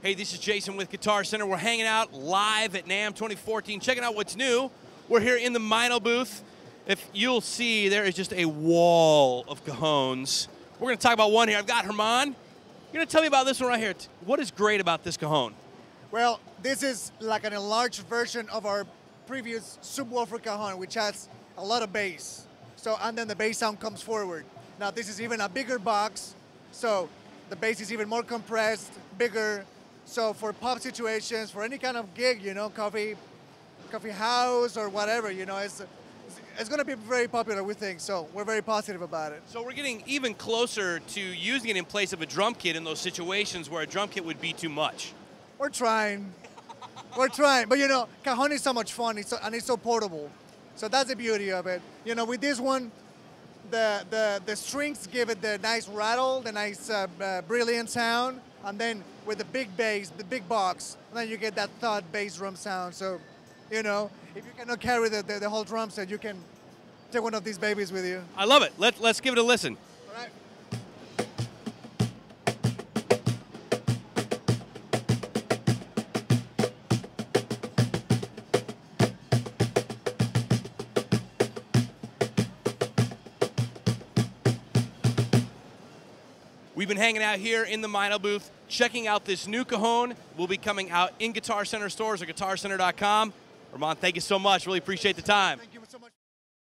Hey, this is Jason with Guitar Center. We're hanging out live at NAMM 2014, checking out what's new. We're here in the Meinl booth. If you'll see, there is just a wall of cajones. We're going to talk about one here. I've got Herman. You're going to tell me about this one right here. What is great about this cajon? Well, this is like an enlarged version of our previous subwoofer cajon, which has a lot of bass. So, and then the bass sound comes forward. Now, this is even a bigger box, so the bass is even more compressed, bigger, so for pop situations, for any kind of gig, you know, coffee, coffee house or whatever, you know, it's it's going to be very popular, we think. So we're very positive about it. So we're getting even closer to using it in place of a drum kit in those situations where a drum kit would be too much. We're trying. we're trying, but you know, cajon is so much fun, it's so, and it's so portable. So that's the beauty of it. You know, with this one, the the the strings give it the nice rattle, the nice uh, uh, brilliant sound and then with the big bass, the big box, and then you get that thud bass drum sound. So, you know, if you cannot carry the, the, the whole drum set, you can take one of these babies with you. I love it. Let, let's give it a listen. We've been hanging out here in the Meinl booth, checking out this new cajon. We'll be coming out in Guitar Center stores or guitarcenter.com. Ramon, thank you so much. Really appreciate the time.